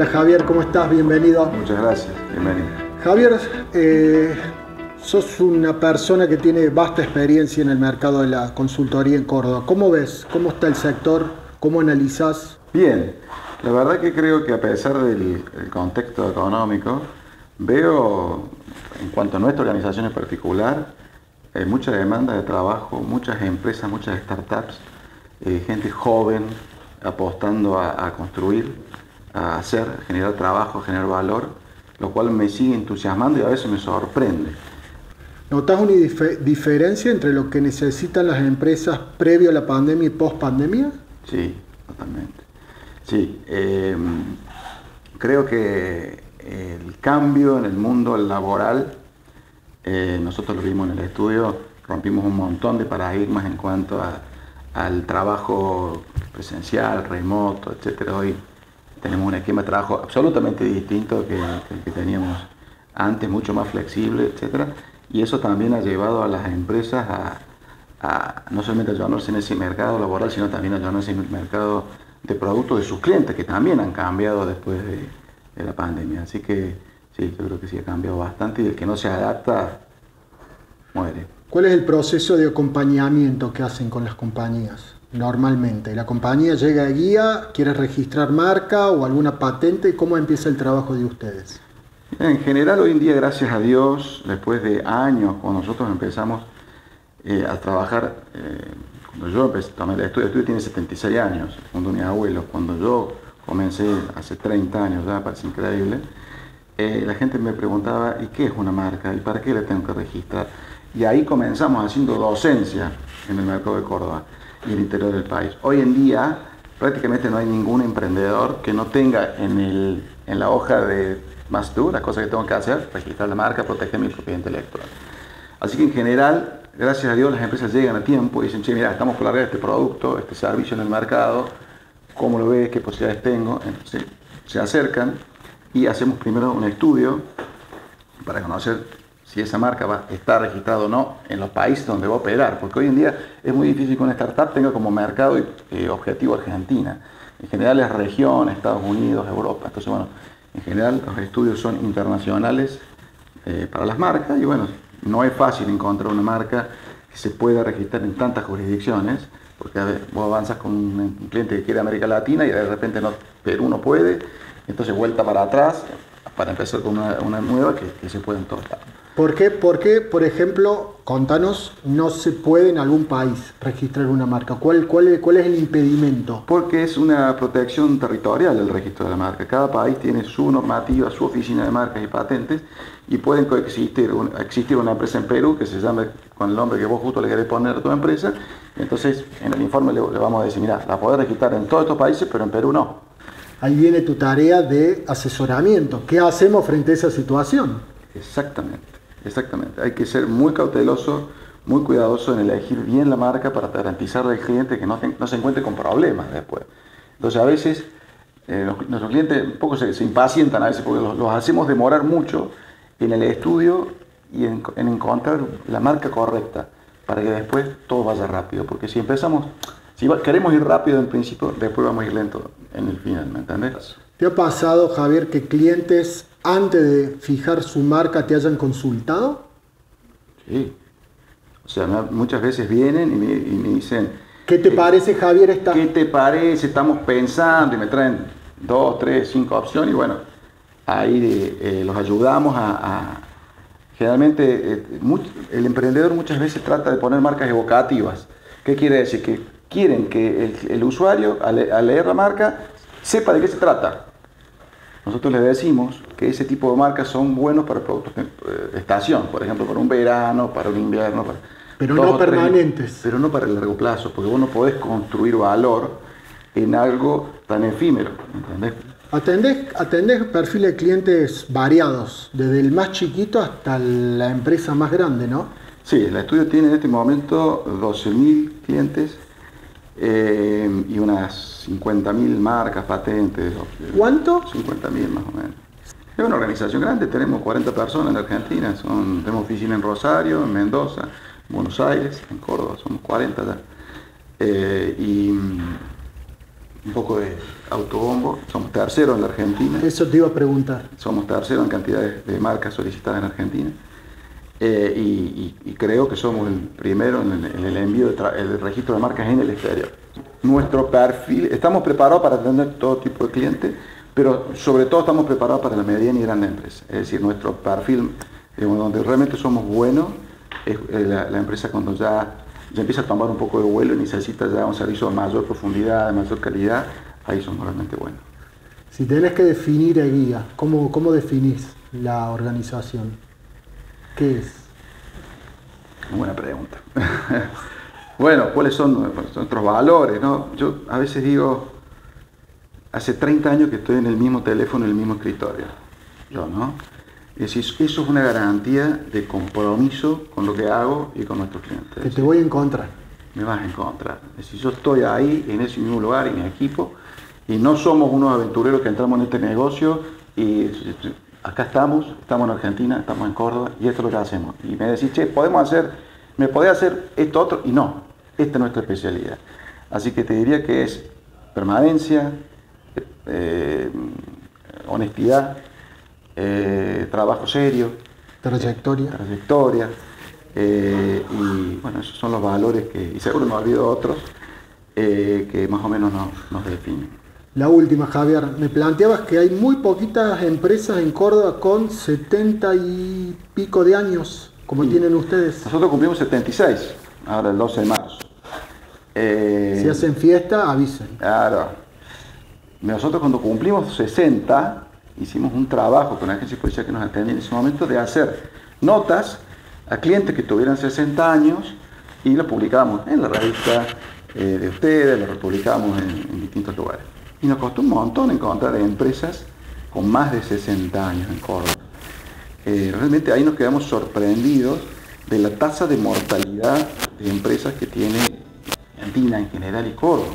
Hola Javier, ¿cómo estás? Bienvenido. Muchas gracias, bienvenido. Javier, eh, sos una persona que tiene vasta experiencia en el mercado de la consultoría en Córdoba. ¿Cómo ves? ¿Cómo está el sector? ¿Cómo analizás? Bien, la verdad que creo que a pesar del contexto económico, veo, en cuanto a nuestra organización en particular, eh, mucha demanda de trabajo, muchas empresas, muchas startups, eh, gente joven apostando a, construir, a hacer, a generar trabajo, a generar valor, lo cual me sigue entusiasmando y a veces me sorprende. ¿Notas una diferencia entre lo que necesitan las empresas previo a la pandemia y post pandemia? Sí, totalmente. Sí, em, creo que el cambio en el mundo laboral, eh, nosotros lo vimos en el estudio, rompimos un montón de paradigmas en cuanto al trabajo presencial, remoto, etc. Hoy tenemos un esquema de trabajo absolutamente distinto que, el que teníamos antes, mucho más flexible, etc. Y eso también ha llevado a las empresas a, no solamente ayudarnos en ese mercado laboral, sino también ayudarnos en el mercado de productos de sus clientes, que también han cambiado después de, la pandemia. Así que sí, yo creo que sí ha cambiado bastante y el que no se adapta muere. ¿Cuál es el proceso de acompañamiento que hacen con las compañías normalmente? La compañía llega a guía, quiere registrar marca o alguna patente, ¿cómo empieza el trabajo de ustedes? En general hoy en día, gracias a Dios, después de años, cuando nosotros empezamos eh, a trabajar, eh, cuando yo empecé, tomé el estudio, el estudio tiene 76 años, cuando mi abuelo, cuando yo comencé hace 30 años, ya parece increíble, eh, la gente me preguntaba, ¿y qué es una marca? ¿Y para qué la tengo que registrar? Y ahí comenzamos haciendo docencia en el mercado de Córdoba y el interior del país. Hoy en día prácticamente no hay ningún emprendedor que no tenga en, el, en la hoja de más tú, la cosa que tengo que hacer, registrar la marca, proteger mi propiedad intelectual. Así que en general, gracias a Dios, las empresas llegan a tiempo y dicen, che, mira, estamos por largar este producto, este servicio en el mercado, ¿cómo lo ves? ¿Qué posibilidades tengo? Entonces, se acercan y hacemos primero un estudio para conocer si esa marca va, está registrada o no en los países donde va a operar, porque hoy en día es muy difícil que una startup tenga como mercado eh, objetivo Argentina. En general es región, Estados Unidos, Europa. Entonces, bueno, en general los estudios son internacionales eh, para las marcas y bueno, no es fácil encontrar una marca que se pueda registrar en tantas jurisdicciones, porque a ver, vos avanzas con un cliente que quiere América Latina y de repente no, Perú no puede, entonces vuelta para atrás para empezar con una, nueva que, que se pueda en todos lados. ¿Por qué, por, ejemplo, contanos, no se puede en algún país registrar una marca? ¿Cuál, cuál, es el impedimento? Porque es una protección territorial el registro de la marca. Cada país tiene su normativa, su oficina de marcas y patentes y pueden coexistir. existir una empresa en Perú que se llame con el nombre que vos justo le querés poner a tu empresa. Entonces, en el informe le, le vamos a decir, mira, la podés registrar en todos estos países, pero en Perú no. Ahí viene tu tarea de asesoramiento. ¿Qué hacemos frente a esa situación? Exactamente. Exactamente, hay que ser muy cauteloso, muy cuidadoso en elegir bien la marca para garantizarle al cliente que no, se encuentre con problemas después. Entonces a veces eh, nuestros clientes un poco se, impacientan a veces porque los, hacemos demorar mucho en el estudio y en, encontrar la marca correcta para que después todo vaya rápido. Porque si empezamos, si queremos ir rápido en principio, después vamos a ir lento en el final, ¿me entendés? ¿Te ha pasado, Javier, que clientes antes de fijar su marca te hayan consultado? Sí. O sea, muchas veces vienen y me, dicen... ¿Qué te parece, Javier? Esta... ¿Qué te parece? Estamos pensando y me traen dos, tres, cinco opciones y bueno, ahí eh, los ayudamos a... generalmente eh, el emprendedor muchas veces trata de poner marcas evocativas. ¿Qué quiere decir? Que quieren que el, usuario al leer la marca sepa de qué se trata. Nosotros le decimos que ese tipo de marcas son buenos para productos de eh, estación, por ejemplo, para un verano, para un invierno. pero no permanentes. pero no para el largo plazo, porque vos no podés construir valor en algo tan efímero, ¿entendés? Atendés, atendés perfiles de clientes variados, desde el más chiquito hasta la empresa más grande, ¿no? Sí, el estudio tiene en este momento 12.000 clientes eh, y unas 50.000 marcas, patentes. ¿Cuánto? 50.000 más o menos. Es una organización grande, tenemos 40 personas en Argentina, son, tenemos oficina en Rosario, en Mendoza, en Buenos Aires, en Córdoba, somos 40 ya. Eh, y un poco de autobombo. Somos terceros en la Argentina. Eso te iba a preguntar. Somos terceros en cantidad de, marcas solicitadas en Argentina. Eh, y, creo que somos el primero en el, envío del registro de marcas en el exterior. Nuestro perfil, estamos preparados para atender todo tipo de clientes, pero sobre todo estamos preparados para la mediana y grande empresa. Es decir, nuestro perfil, donde realmente somos buenos, es la, empresa cuando ya, ya empieza a tomar un poco de vuelo y necesita ya un servicio de mayor profundidad, de mayor calidad, ahí somos realmente buenos. Si tenés que definir el guía, ¿cómo, cómo definís la organización? ¿Qué es? Buena pregunta. bueno, ¿cuáles son nuestros valores? No? Yo a veces digo, hace 30 años que estoy en el mismo teléfono, en el mismo escritorio. Yo, ¿no? Es decir, eso es una garantía de compromiso con lo que hago y con nuestros clientes. Que te voy a encontrar. Me vas a encontrar. Es decir, yo estoy ahí, en ese mismo lugar, en mi equipo, y no somos unos aventureros que entramos en este negocio y acá estamos, estamos en Argentina, estamos en Córdoba, y esto es lo que hacemos. Y me decís, che, podemos hacer, me podés hacer esto otro, y no, esta es nuestra especialidad. Así que te diría que es permanencia, eh, honestidad, eh, trabajo serio, trayectoria, trayectoria eh, y bueno, esos son los valores que, y seguro me olvido otros, que más o menos nos, definen. La última, Javier, me planteabas que hay muy poquitas empresas en Córdoba con 70 y pico de años, como tienen ustedes. Nosotros cumplimos 76, ahora el 12 de marzo. si hacen fiesta, avisen. Claro, nosotros cuando cumplimos 60, hicimos un trabajo con la agencia policial que nos atendía en ese momento de hacer notas a clientes que tuvieran 60 años y lo publicamos en la revista eh, de ustedes, lo publicamos en, distintos lugares. Y nos costó un montón encontrar empresas con más de 60 años en Córdoba. Eh, realmente ahí nos quedamos sorprendidos de la tasa de mortalidad de empresas que tiene Argentina en general y Córdoba.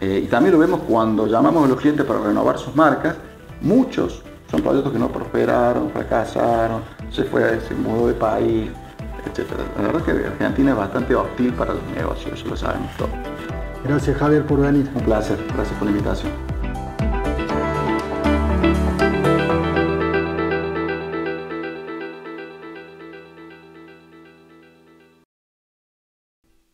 Eh, y también lo vemos cuando llamamos a los clientes para renovar sus marcas, muchos son proyectos que no prosperaron, fracasaron, se fue, se mudó de país, etc. La verdad que Argentina es bastante hostil para los negocios, eso lo sabemos todos. Gracias Javier por venir. Un placer, gracias por la invitación.